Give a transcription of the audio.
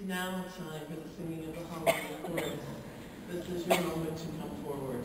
now time for the singing of the holiday chorus. This is your moment to come forward.